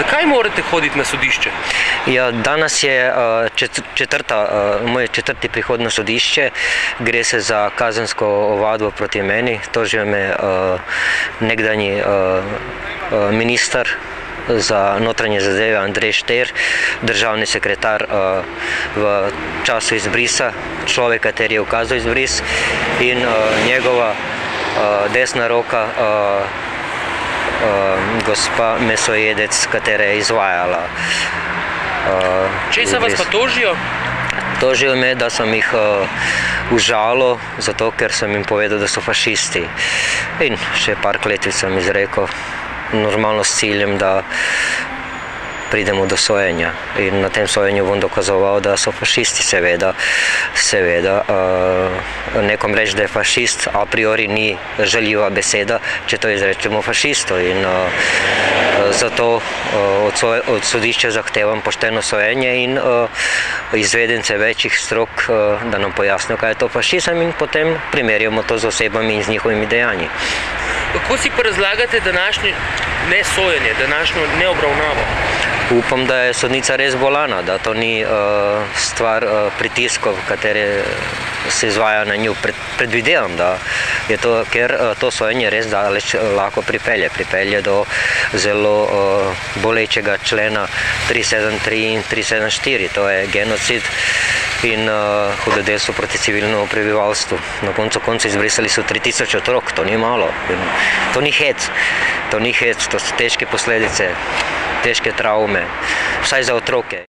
Zakaj morate hoditi na sodišče? Ja, danes je čet- četrta, uh, moj četrti prihod na sodišče. Gre se za kazensko ovadbo proti meni. Tožil me nekdanji uh, uh, minister za notranje zadeve Andrej Šter, državni sekretar uh, v času izbrisa, človek, kateri je ukazal izbris in uh, njegova uh, desna roka. Uh, gospa mesojedec, katera je izvajala. Uh, Česa vas pa tožijo? Tožijo me, da sem jih uh, užalil, zato ker sem jim povedal, da so fašisti. In še par kletvic sem izrekel, normalno s ciljem, da pridemo do sojenja. In na tem sojenju bom dokazoval, da so fašisti, seveda. seveda uh, nekom reči, da je fašist, a priori ni žaljiva beseda, če to izrečemo fašistu. In, uh, zato uh, od, svoje, od sodišča zahtevam pošteno sojenje in uh, izvedence večjih strok, uh, da nam pojasnijo, kaj je to fašizem in potem primerjamo to z osebami in z njihovimi dejanji. Kako si pa razlagate današnje nesojenje, današnjo neobravnavo? Upam, da je sodnica res bolana, da to ni uh, stvar uh, pritiskov, katere se izvaja na njo. Pred, predvidevam, da je to, ker uh, to sojenje res daleč lahko pripelje. Pripelje do zelo uh, bolečega člena 373 in 374, to je genocid in uh, hudodelstvo proti civilnemu prebivalstvu. Na koncu konca izbrisali so 3000 otrok, to ni malo. In to ni hec, to ni hec, to so težke posledice, težke travme, vsaj za otroke.